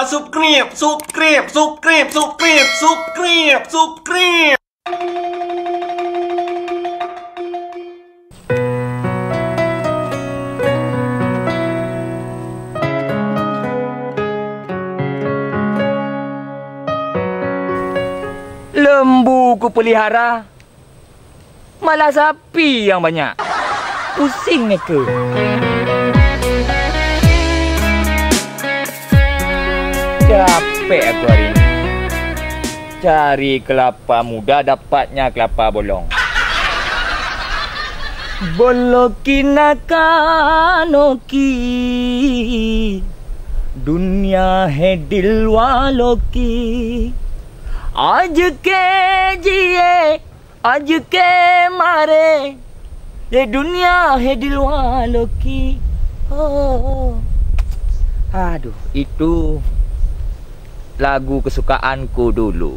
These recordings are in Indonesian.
lupa subscribe, subscribe, subscribe, subscribe, subscribe, subscribe. Lembu ku pelihara Malah sapi yang banyak. Pusing ke Capek aku hari ini Cari kelapa muda dapatnya kelapa bolong Bolokina kanoki Dunia hai dilwa की आज के जिए आज के मारे ये दुनिया है दिल वालों की oh. aduh itu lagu kesukaanku dulu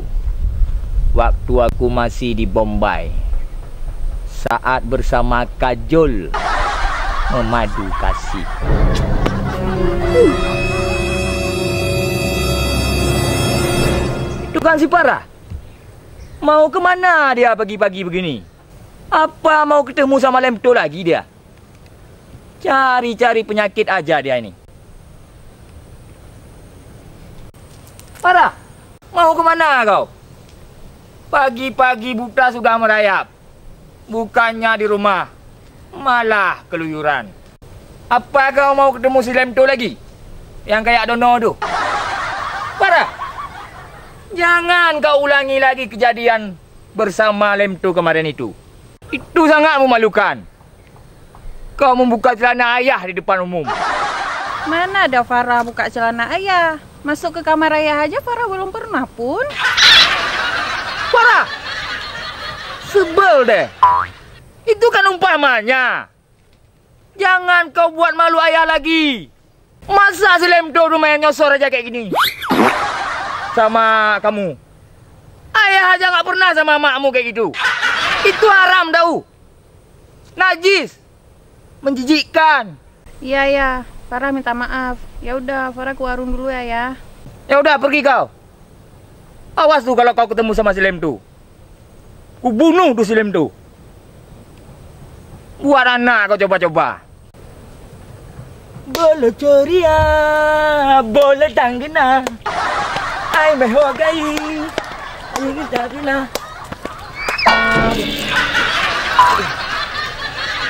waktu aku masih di Bombay saat bersama Kajol memadu kasih. Tukang si parah? Mau ke mana dia pagi-pagi begini? Apa mau ketemu sama Lemto lagi dia? Cari-cari penyakit aja dia ini. Parah? Mau ke mana kau? Pagi-pagi buta sudah merayap. Bukannya di rumah. Malah keluyuran. Apa kau mau ketemu si Lemto lagi? Yang kayak Dono tu. Parah? Jangan kau ulangi lagi kejadian bersama Lemto kemarin itu. Itu sangat memalukan. Kau membuka celana ayah di depan umum. Mana ada Farah buka celana ayah? Masuk ke kamar ayah aja Farah belum pernah pun. Farah! Sebel deh. Itu kan umpamanya. Jangan kau buat malu ayah lagi. Masa si Lemto rumah yang nyosor aja kayak gini? sama kamu. Ayah aja nggak pernah sama makmu kayak gitu. Itu haram tau. Najis. Menjijikkan. Iya ya, Farah minta maaf. Ya udah, Farah ke warung dulu ya ya. Ya udah pergi kau. Awas tuh kalau kau ketemu sama si Lem tuh. Ku bunuh tuh si Lem tuh. Buat anak kau coba-coba. Bola ceria, bola tanggena. ai mày hoa cái những cái chả thế nào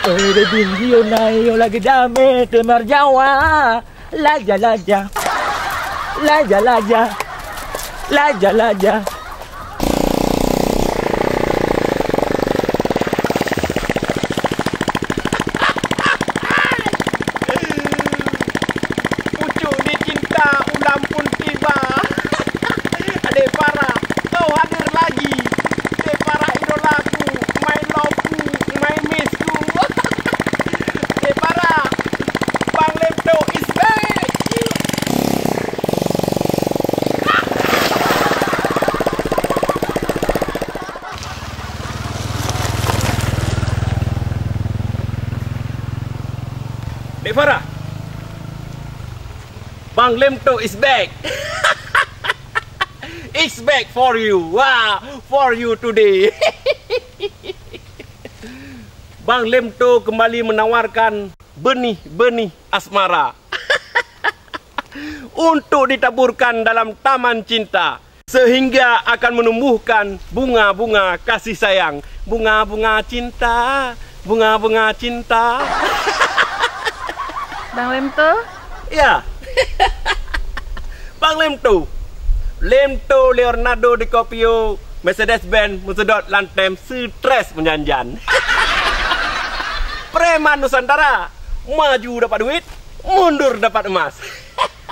Ôi đây tình Laja, laja, laja, laja, laja. ya la. Dek Farah. Bang Lemto is back. It's back for you. Wow For you today. Bang Lemto kembali menawarkan Benih-benih asmara. Untuk ditaburkan dalam taman cinta. Sehingga akan menumbuhkan bunga-bunga kasih sayang. Bunga-bunga cinta Bunga-bunga cinta Bang Lemto? Ya. Bang Lemto. Lemto Leonardo DiCaprio Mercedes-Benz Mercedes Lantem stres menjanjan. Preman Nusantara maju dapat duit, mundur dapat emas.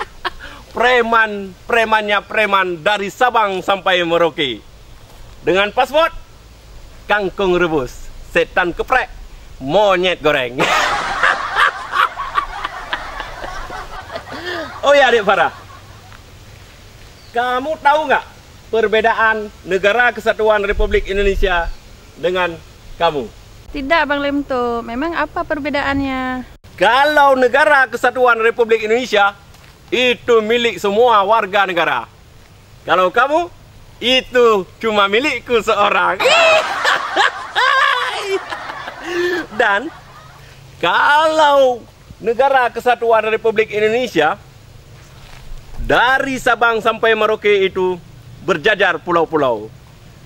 preman, premannya preman dari Sabang sampai Merauke. Dengan paspor kangkung rebus, setan keprek, monyet goreng. Oh ya adik Farah Kamu tahu nggak perbedaan negara kesatuan Republik Indonesia dengan kamu? Tidak Bang Lemto, memang apa perbedaannya? Kalau negara kesatuan Republik Indonesia itu milik semua warga negara. Kalau kamu, itu cuma milikku seorang. Dan kalau negara kesatuan Republik Indonesia dari Sabang sampai Merauke itu berjajar pulau-pulau.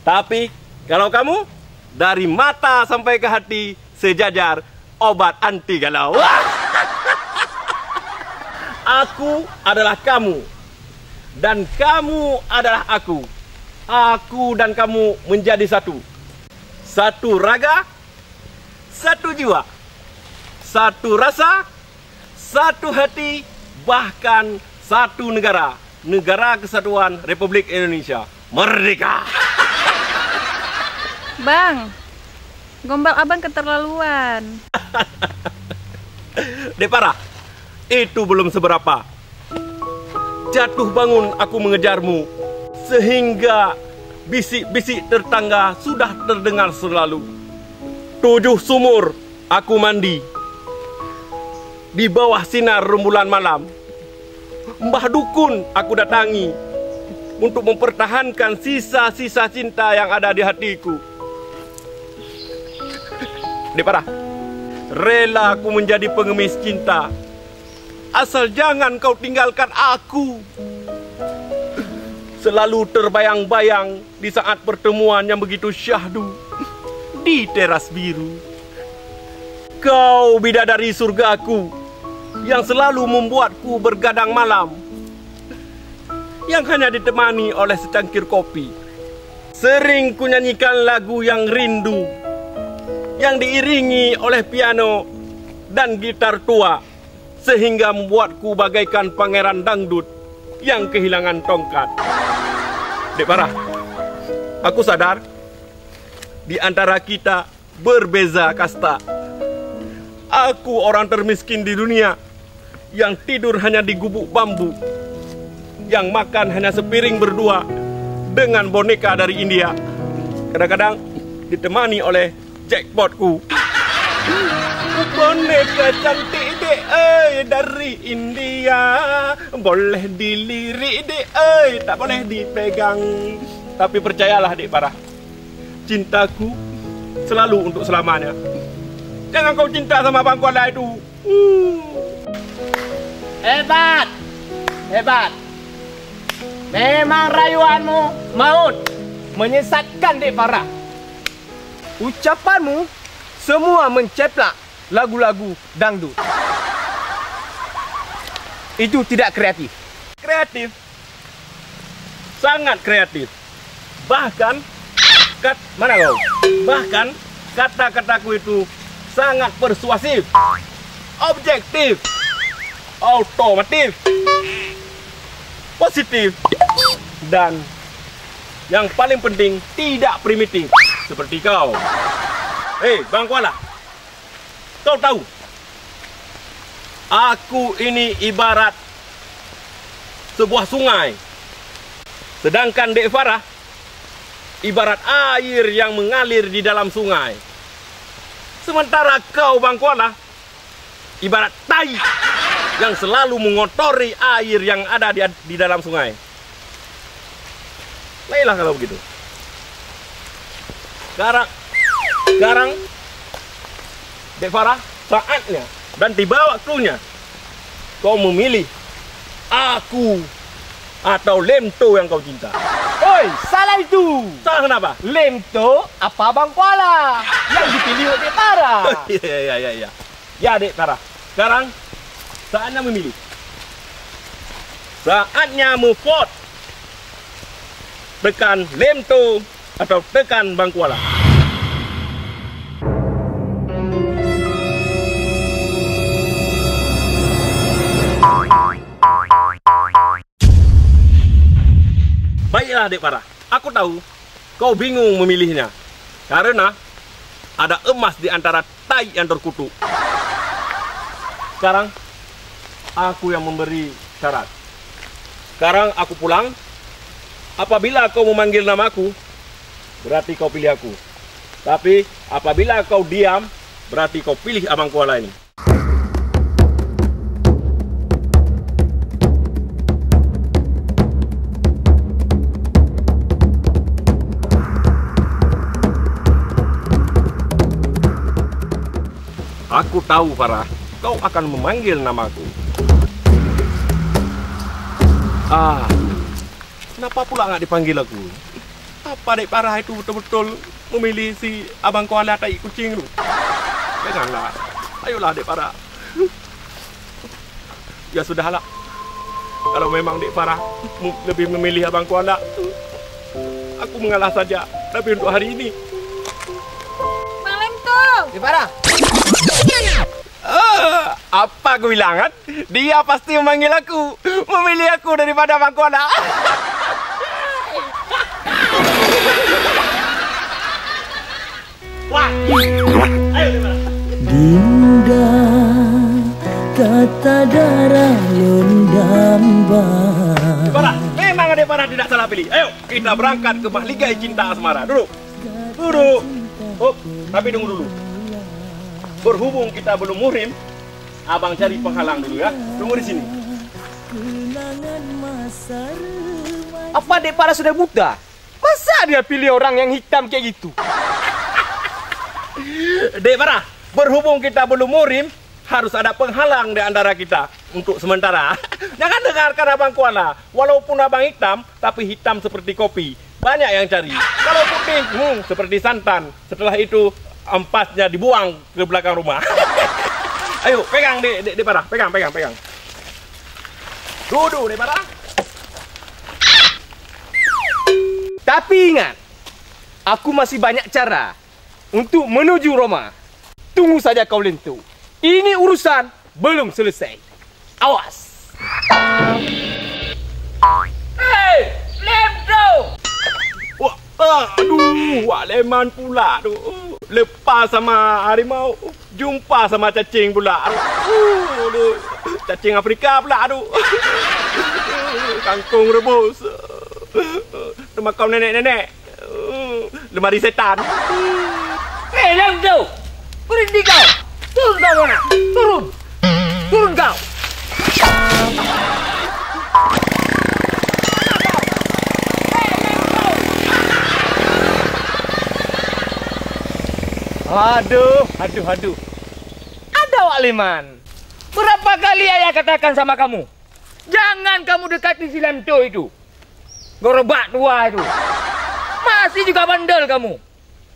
Tapi kalau kamu dari mata sampai ke hati sejajar obat anti galau. Aku adalah kamu dan kamu adalah aku. Aku dan kamu menjadi satu. Satu raga, satu jiwa, satu rasa, satu hati, bahkan satu negara. Negara Kesatuan Republik Indonesia. Merdeka! Bang, gombal abang keterlaluan. Dek parah, itu belum seberapa. Jatuh bangun aku mengejarmu, sehingga bisik-bisik tetangga sudah terdengar selalu. Tujuh sumur aku mandi, di bawah sinar rembulan malam. Mbah Dukun aku datangi untuk mempertahankan sisa-sisa cinta yang ada di hatiku. Dek parah, rela aku menjadi pengemis cinta. Asal jangan kau tinggalkan aku. Selalu terbayang-bayang di saat pertemuan yang begitu syahdu di teras biru. Kau bidadari surgaku yang selalu membuatku bergadang malam. Yang hanya ditemani oleh secangkir kopi. Sering kunyanyikan lagu yang rindu yang diiringi oleh piano dan gitar tua sehingga membuatku bagaikan pangeran dangdut yang kehilangan tongkat. Dek Parah, aku sadar di antara kita berbeza kasta. Aku orang termiskin di dunia yang tidur hanya di gubuk bambu, yang makan hanya sepiring berdua dengan boneka dari India. Kadang-kadang ditemani oleh jackpotku. Boneka cantik dek, eh dari India Boleh dilirik dek, eh tak boleh dipegang Tapi percayalah dek parah Cintaku selalu untuk selamanya Jangan kau cinta sama Bang Kuala itu uh. Hebat! Hebat! Memang rayuanmu maut menyesatkan Dek Farah. Ucapanmu semua menceplak lagu-lagu dangdut. Itu tidak kreatif. Kreatif Sangat kreatif Bahkan kat, Mana kau? Bahkan kata-kataku itu sangat persuasif Objektif Otomatif Positif. Dan Yang paling penting Tidak primitif. Seperti kau. Hei Bang Kuala. Kau tahu? Aku ini ibarat sebuah sungai. Sedangkan Dek Farah ibarat air yang mengalir di dalam sungai. Sementara kau Bang Kuala ibarat tai yang selalu mengotori air yang ada di, di dalam sungai. Baiklah kalau begitu. Sekarang, sekarang Dek Farah saatnya dan tiba waktunya kau memilih aku atau Lemto yang kau cinta. Oi, salah itu. Salah kenapa? Lemto apa Bang Kuala yang dipilih oleh Dek Farah. Iya, iya, iya, iya. Ya, Dek Farah. Sekarang saatnya memilih. Saatnya move. Tekan Lemto atau tekan Bang Kuala. Baiklah adik Farah, aku tahu kau bingung memilihnya. Karena ada emas di antara tai yang terkutuk. Sekarang aku yang memberi syarat. Sekarang aku pulang. Apabila kau memanggil namaku, berarti kau pilih aku. Tapi apabila kau diam, berarti kau pilih abang kuala ini. Aku tahu, Farah. Kau akan memanggil namaku. Ah, kenapa pula nggak dipanggil aku? Apa dek Farah itu betul-betul memilih si abang koala tai kucing itu? Janganlah. Ayolah dek Farah. Ya sudahlah. Kalau memang dek Farah mu- lebih memilih abang koala, aku mengalah saja. Tapi untuk hari ini, Bang Lemto. Di Farah. Ah, apa aku bilang kan? Dia pasti memanggil aku, memilih aku daripada Bang. Wah. Dinda kata darah lundamba memang ada parah tidak salah pilih. Ayo, kita berangkat ke Mahligai Cinta Asmara. Duduk. Duduk. Oh, tapi tunggu dulu. Berhubung kita belum muhrim, abang cari penghalang dulu ya. Tunggu di sini. Apa dek para sudah Buddha? Masa dia pilih orang yang hitam kayak gitu? Dek Farah, berhubung kita belum murim, harus ada penghalang di antara kita untuk sementara. Jangan dengarkan Abang Kuala, walaupun Abang hitam, tapi hitam seperti kopi. Banyak yang cari. Kalau putih, hmm, seperti santan. Setelah itu, empasnya dibuang ke belakang rumah. Ayo, pegang Dek, Dek, Dek Farah, pegang, pegang, pegang. Duduk Dek Farah. Tapi ingat, aku masih banyak cara untuk menuju Roma. Tunggu saja kau lentu. Ini urusan belum selesai. Awas. Hei, Lemto! Wah, ah, aduh, Wak Leman pula tu. Lepas sama harimau, jumpa sama cacing pula. Aduh, aduh. Cacing Afrika pula tu. Kangkung rebus. Temakau nenek-nenek. Lemari setan. Hei, Lemto! Berhenti kau! Turun kau mana? Turun! Turun kau! Aduh, aduh, aduh. Ada Wak Liman. Berapa kali ayah katakan sama kamu? Jangan kamu dekati si Lemto itu. Gorobak tua itu. Masih juga bandel kamu.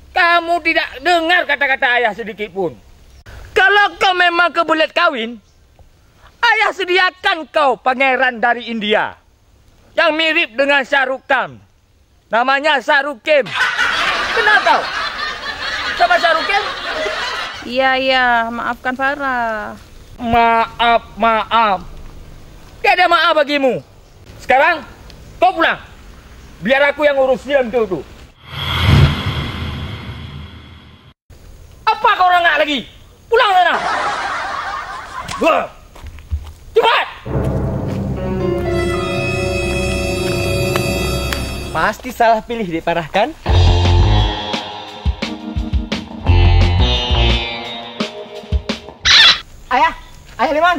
Kamu tidak dengar kata-kata ayah sedikit pun. Kalau kau memang kebelet kawin, ayah sediakan kau pangeran dari India. Yang mirip dengan Shahrukh Khan. Namanya Shahrukh Kim. Kenal kau? Sama Shahrukh Kim? Iya, iya, maafkan Farah. Maaf, maaf. Tiada maaf bagimu. Sekarang, kau pulang. Biar aku yang urus diam tu tu. Apa kau rengak lagi? Pulang sana. Wah. Cepat. Pasti salah pilih diparahkan. Ayah, ayah Liman.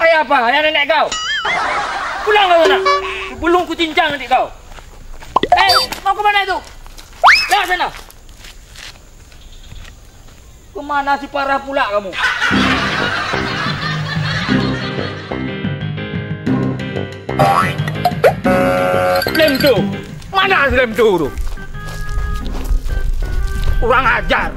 Ayah apa? Ayah nenek kau. Pulang kau sana. Belum ku cincang nanti kau. Eh, mau ke mana itu? Lewat sana. Ke mana si parah pula kamu? Lem tu. Mana lem tu tu? Kurang ajar.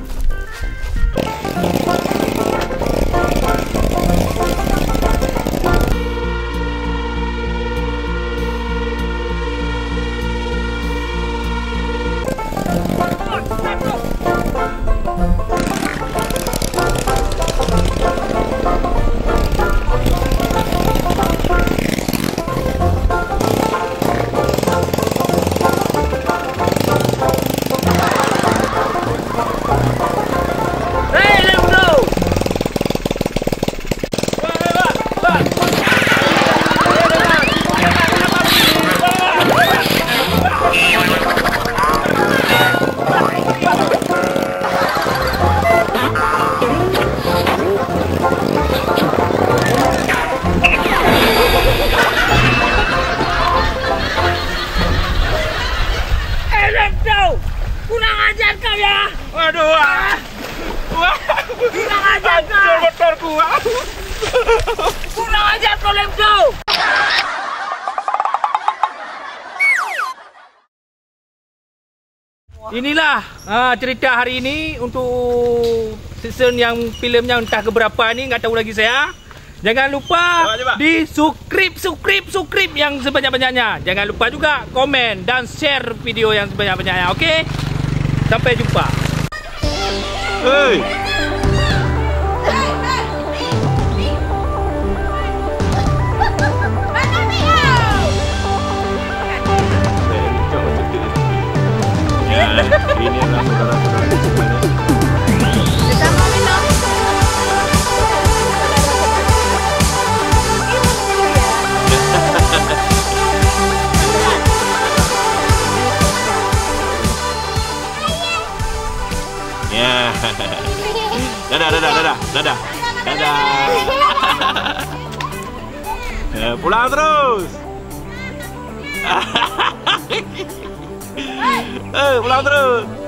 Ha, cerita hari ini untuk season yang filmnya entah keberapa ni nggak tahu lagi saya. Jangan lupa Coba, coba. di subscribe, subscribe, subscribe yang sebanyak-banyaknya. Jangan lupa juga komen dan share video yang sebanyak-banyaknya. Okey? Sampai jumpa. Hei. Ya, ini adalah saudara-saudara. Ya. Dadah, dadah, dadah, dadah. Dadah. Ya, pulang terus. 哎，我拿到了。